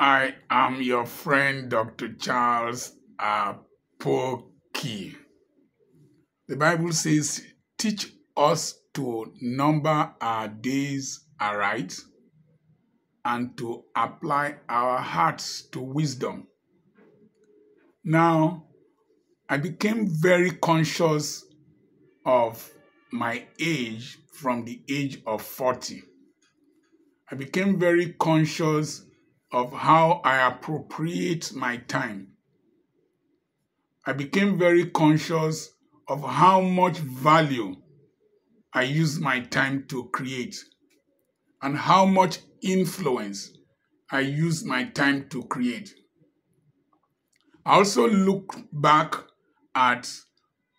I am your friend, Dr. Charles Apoki. The Bible says, Teach us to number our days aright and to apply our hearts to wisdom. Now, I became very conscious of my age from the age of 40. I became very conscious of how I appropriate my time. I became very conscious of how much value I use my time to create and how much influence I use my time to create. I also look back at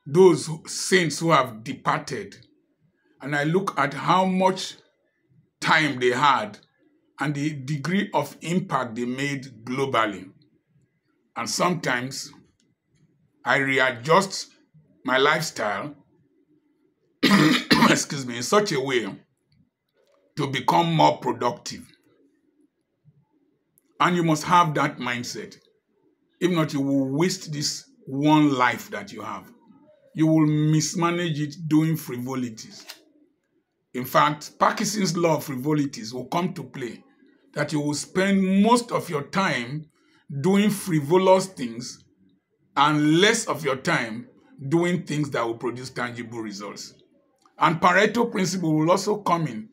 those saints who have departed and I look at how much time they had and the degree of impact they made globally. And sometimes I readjust my lifestyle, excuse me, in such a way to become more productive. And you must have that mindset. If not, you will waste this one life that you have. You will mismanage it doing frivolities. In fact, Parkinson's law of frivolities will come to play that you will spend most of your time doing frivolous things and less of your time doing things that will produce tangible results. And Pareto principle will also come in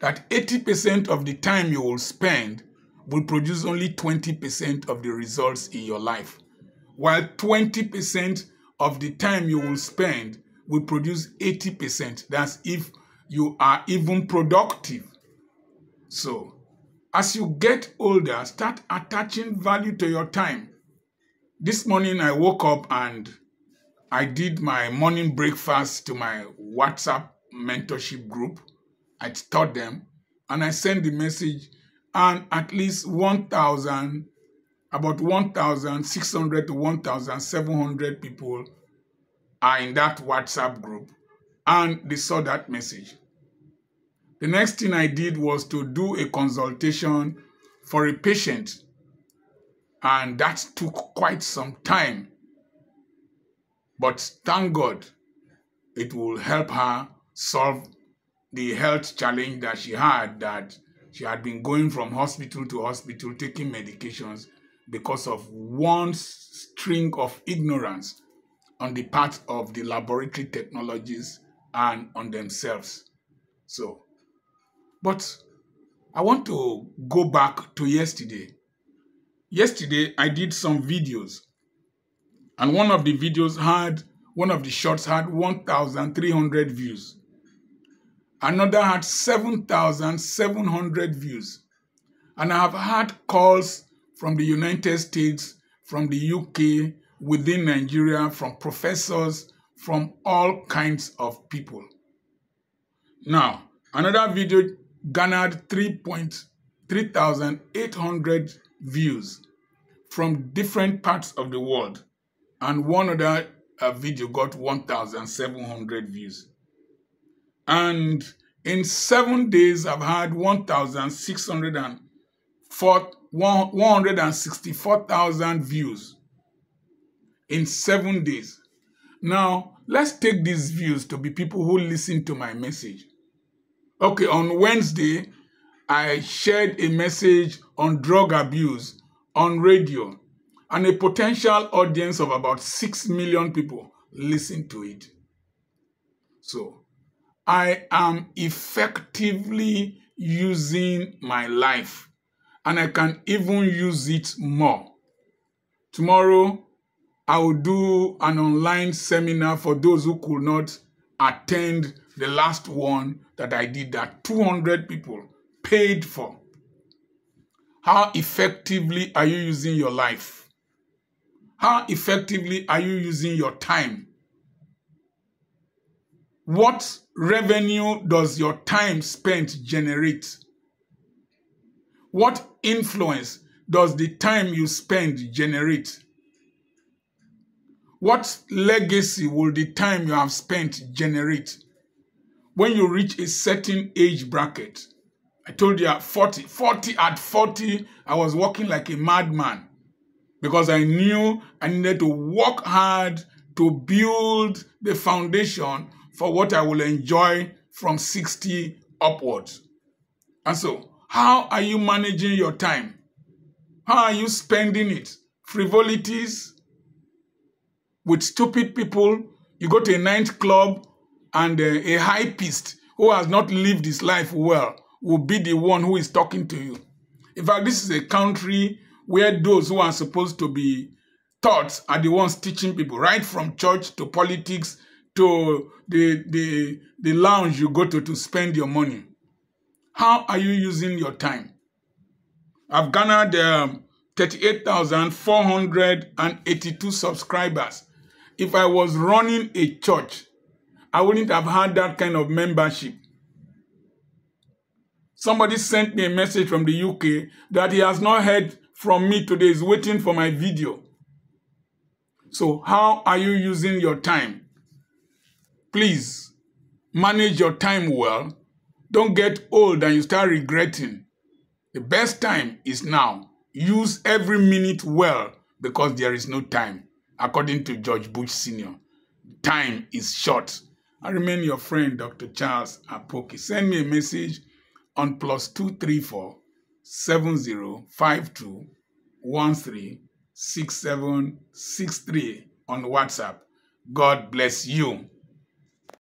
that 80% of the time you will spend will produce only 20% of the results in your life, while 20% of the time you will spend will produce 80%. That's if you are even productive. So, as you get older, start attaching value to your time. This morning I woke up and I did my morning breakfast to my WhatsApp mentorship group. I taught them and I sent the message and at least 1,000, about 1,600 to 1,700 people are in that WhatsApp group and they saw that message. The next thing I did was to do a consultation for a patient, and that took quite some time. But thank God, it will help her solve the health challenge that she had that she had been going from hospital to hospital taking medications because of one string of ignorance on the part of the laboratory technologies and on themselves. So but I want to go back to yesterday. Yesterday, I did some videos. And one of the videos had, one of the shots had 1,300 views. Another had 7,700 views. And I have had calls from the United States, from the UK, within Nigeria, from professors, from all kinds of people. Now, another video garnered 3,800 views from different parts of the world, and one other uh, video got 1,700 views. And in seven days, I've had 164,000 views in seven days. Now, let's take these views to be people who listen to my message. Okay, on Wednesday, I shared a message on drug abuse on radio, and a potential audience of about 6 million people listened to it. So, I am effectively using my life, and I can even use it more. Tomorrow, I will do an online seminar for those who could not attend the last one that I did that 200 people paid for. How effectively are you using your life? How effectively are you using your time? What revenue does your time spent generate? What influence does the time you spend generate? What legacy will the time you have spent generate? When you reach a certain age bracket, I told you at 40, 40 at 40, I was working like a madman because I knew I needed to work hard to build the foundation for what I will enjoy from 60 upwards. And so, how are you managing your time? How are you spending it? Frivolities with stupid people. You go to a night club and uh, a high priest who has not lived his life well will be the one who is talking to you. In fact, this is a country where those who are supposed to be taught are the ones teaching people, right from church to politics to the, the, the lounge you go to to spend your money. How are you using your time? I've garnered um, 38,482 subscribers. If I was running a church, I wouldn't have had that kind of membership. Somebody sent me a message from the UK that he has not heard from me today. He's waiting for my video. So how are you using your time? Please manage your time well. Don't get old and you start regretting. The best time is now. Use every minute well because there is no time, according to George Bush Sr. Time is short. I remain your friend, Dr. Charles Apoki. Send me a message on plus 234 7052 136763 on WhatsApp. God bless you.